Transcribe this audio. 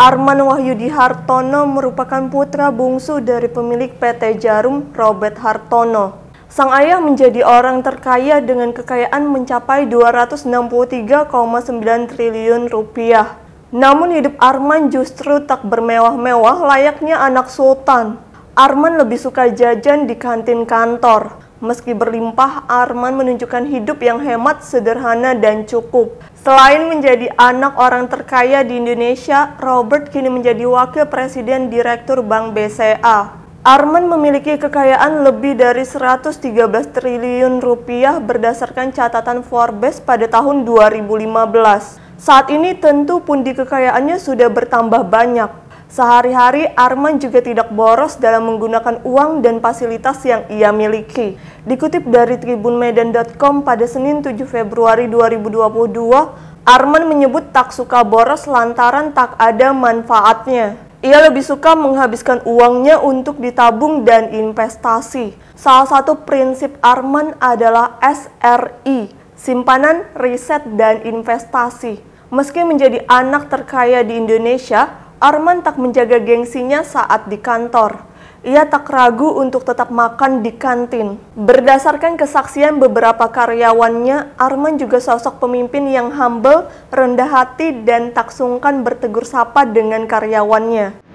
Arman Wahyudi Hartono merupakan putra bungsu dari pemilik PT Jarum, Robert Hartono. Sang ayah menjadi orang terkaya dengan kekayaan mencapai 263,9 triliun rupiah. Namun hidup Arman justru tak bermewah-mewah layaknya anak sultan. Arman lebih suka jajan di kantin kantor. Meski berlimpah, Arman menunjukkan hidup yang hemat, sederhana, dan cukup. Selain menjadi anak orang terkaya di Indonesia, Robert kini menjadi wakil presiden direktur Bank BCA. Arman memiliki kekayaan lebih dari 113 triliun rupiah berdasarkan catatan Forbes pada tahun 2015. Saat ini tentu pundi kekayaannya sudah bertambah banyak. Sehari-hari Arman juga tidak boros dalam menggunakan uang dan fasilitas yang ia miliki. Dikutip dari tribunmedan.com pada Senin 7 Februari 2022, Arman menyebut tak suka boros lantaran tak ada manfaatnya. Ia lebih suka menghabiskan uangnya untuk ditabung dan investasi. Salah satu prinsip Arman adalah SRI, simpanan, riset, dan investasi. Meski menjadi anak terkaya di Indonesia, Arman tak menjaga gengsinya saat di kantor. Ia tak ragu untuk tetap makan di kantin. Berdasarkan kesaksian beberapa karyawannya, Arman juga sosok pemimpin yang humble, rendah hati, dan tak sungkan bertegur sapa dengan karyawannya.